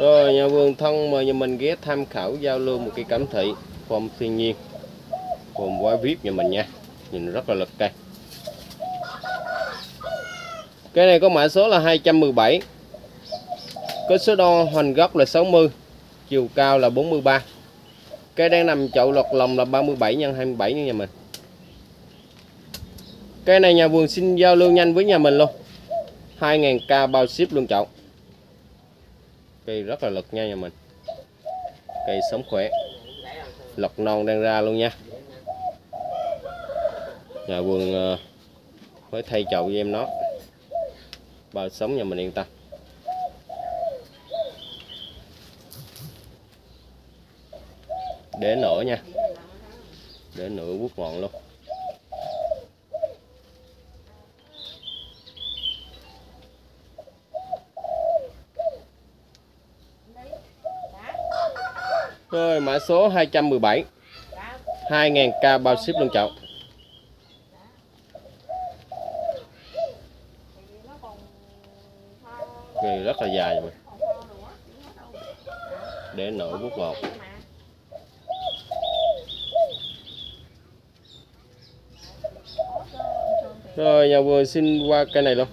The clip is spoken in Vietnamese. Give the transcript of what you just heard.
Rồi, nhà vườn thân mời nhà mình ghé tham khảo giao lưu một cây cẩm thị form thiên nhiên. Form quá vip nhà mình nha. Nhìn rất là lực cây. Cái này có mã số là 217 có số đo hoành gốc là 60 chiều cao là 43 cây đang nằm chậu lọt lòng là 37 x 27 nha nhà mình. Cây này nhà vườn xin giao lưu nhanh với nhà mình luôn. 2000k bao ship luôn chậu cây rất là lực nha nhà mình. Cây sống khỏe. Lọc non đang ra luôn nha. Nhà vườn ờ, mới thay chậu với em nó. Bao sống nhà mình yên tâm. Để nở nha. Để nửa bút ngọn luôn. Rồi, mã số 217 2000k bao ship luôn chậu Cây rất là dài mà. Để nở bút ngọt Rồi, nhà vườn xin qua cây này luôn.